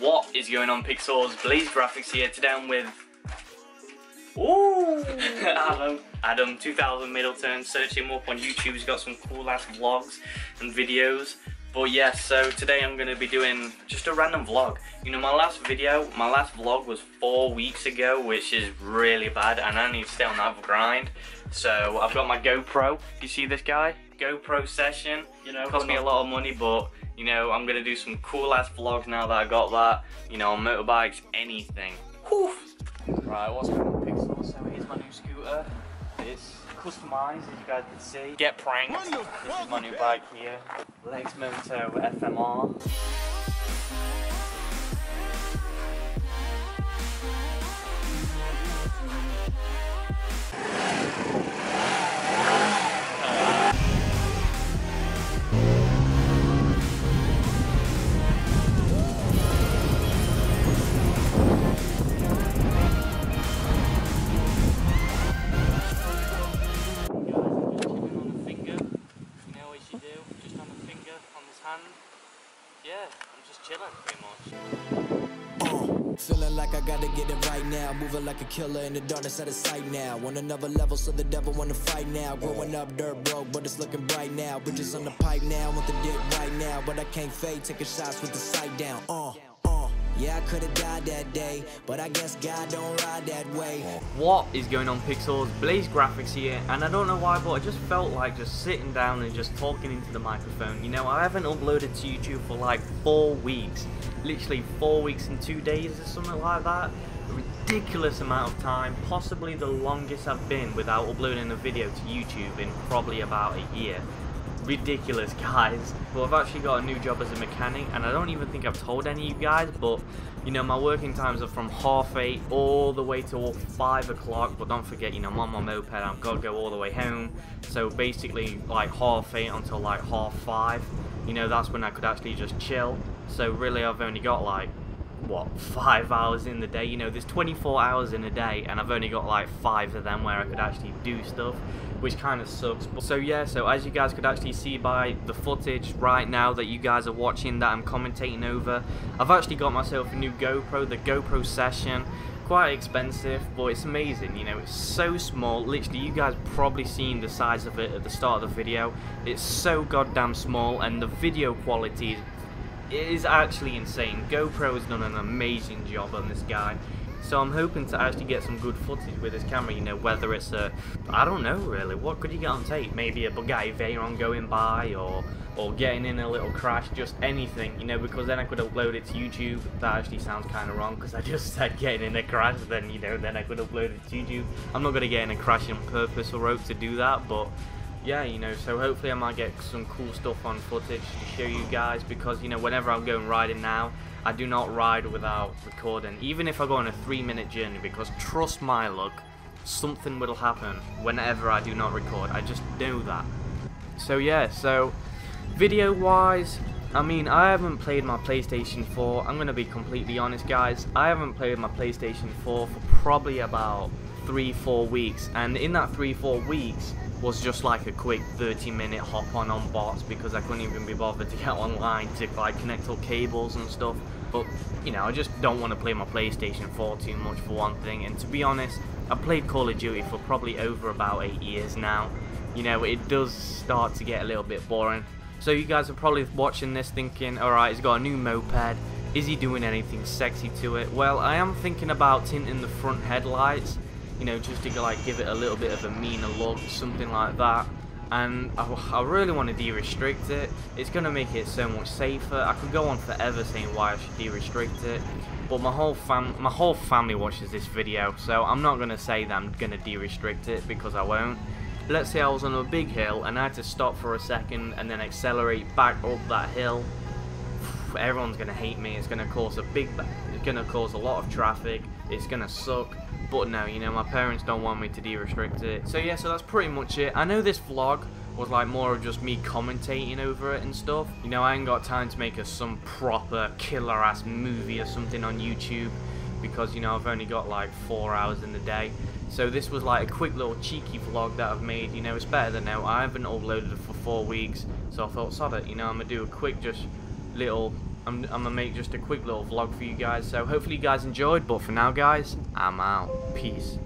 What is going on Pixels? Blaze Graphics here. Today I'm with Ooh Adam. Adam 2000 Middleton. searching him up on YouTube. He's got some cool ass vlogs and videos. But yes, so today I'm going to be doing just a random vlog. You know, my last video, my last vlog was four weeks ago, which is really bad, and I need to stay on that grind. So I've got my GoPro. You see this guy? GoPro session. You know, cost me a lot of money, but you know, I'm gonna do some cool ass vlogs now that I got that. You know, on motorbikes, anything. Whew. Right, what's going on, Pixel? So here's my new scooter. It's customized, as you guys can see. Get pranked. This is my new bike here. Lexmoto FMR. Feeling like I gotta get it right now. Moving like a killer in the darkness out of sight now. On another level, so the devil wanna fight now. Growing up dirt broke, but it's looking bright now. Bridges on the pipe now, want the dick right now. But I can't fade, taking shots with the sight down. Uh. Yeah, I could've died that day, but I guess God don't ride that way. What is going on Pixels? Blaze Graphics here, and I don't know why, but I just felt like just sitting down and just talking into the microphone. You know, I haven't uploaded to YouTube for like four weeks. Literally four weeks and two days or something like that. A ridiculous amount of time, possibly the longest I've been without uploading a video to YouTube in probably about a year ridiculous, guys. Well, I've actually got a new job as a mechanic, and I don't even think I've told any of you guys, but, you know, my working times are from half eight all the way till five o'clock, but don't forget, you know, I'm on my moped, I've got to go all the way home, so basically, like, half eight until, like, half five, you know, that's when I could actually just chill, so really, I've only got, like, what five hours in the day? You know there's 24 hours in a day and I've only got like five of them where I could actually do stuff which kind of sucks. But, so yeah so as you guys could actually see by the footage right now that you guys are watching that I'm commentating over I've actually got myself a new GoPro the GoPro Session. Quite expensive but it's amazing you know it's so small. Literally you guys probably seen the size of it at the start of the video. It's so goddamn small and the video quality is it is actually insane. GoPro has done an amazing job on this guy. So I'm hoping to actually get some good footage with this camera, you know, whether it's a, I don't know really, what could you get on tape? Maybe a Bugatti Veyron going by or or getting in a little crash, just anything, you know, because then I could upload it to YouTube. That actually sounds kind of wrong because I just said getting in a crash, then, you know, then I could upload it to YouTube. I'm not going to get in a crash on purpose or hope to do that, but yeah, you know, so hopefully I might get some cool stuff on footage to show you guys because, you know, whenever I'm going riding now, I do not ride without recording, even if I go on a three minute journey because trust my luck, something will happen whenever I do not record. I just know that. So yeah, so video wise, I mean, I haven't played my PlayStation 4. I'm going to be completely honest, guys. I haven't played my PlayStation 4 for probably about 3-4 weeks. And in that 3-4 weeks, was just like a quick 30 minute hop on on bots because I couldn't even be bothered to get online to like connect up cables and stuff. But you know I just don't want to play my PlayStation 4 too much for one thing. And to be honest I've played Call of Duty for probably over about 8 years now. You know it does start to get a little bit boring. So you guys are probably watching this thinking alright he's got a new moped. Is he doing anything sexy to it? Well I am thinking about tinting the front headlights you know, just to like give it a little bit of a meaner look, something like that. And I, I really want to de-restrict it. It's going to make it so much safer. I could go on forever saying why I should de-restrict it, but my whole fam my whole family watches this video, so I'm not going to say that I'm going to de-restrict it because I won't. Let's say I was on a big hill and I had to stop for a second and then accelerate back up that hill. Everyone's going to hate me. It's going to cause a big, it's going to cause a lot of traffic. It's going to suck but now, you know, my parents don't want me to de-restrict it. So yeah, so that's pretty much it. I know this vlog was like more of just me commentating over it and stuff. You know, I ain't got time to make a some proper killer ass movie or something on YouTube because you know I've only got like four hours in the day. So this was like a quick little cheeky vlog that I've made, you know, it's better than now. I haven't uploaded it for four weeks, so I thought sod it, you know, I'm gonna do a quick just little I'm, I'm gonna make just a quick little vlog for you guys. So hopefully you guys enjoyed. But for now, guys, I'm out. Peace.